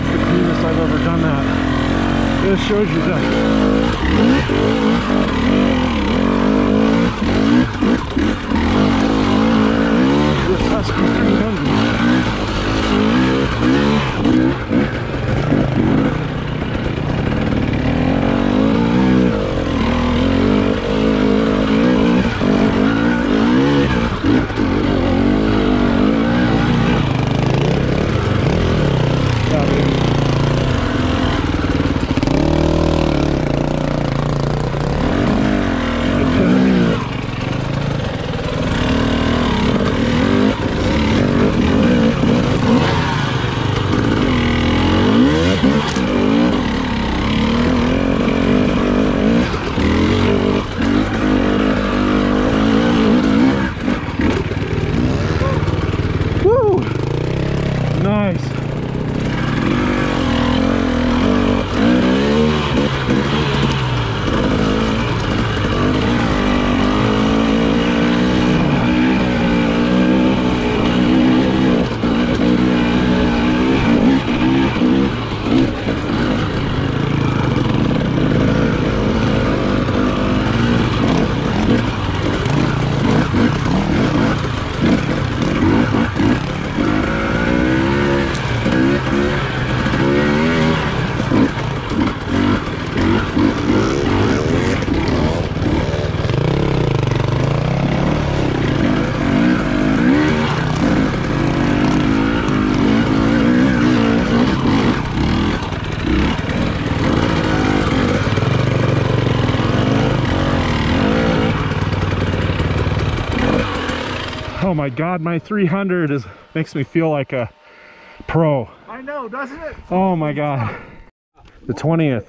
that's the cleanest I've ever done that. It shows you that Oh my God, my 300 is makes me feel like a pro. I know, doesn't it? Oh my God. The 20th.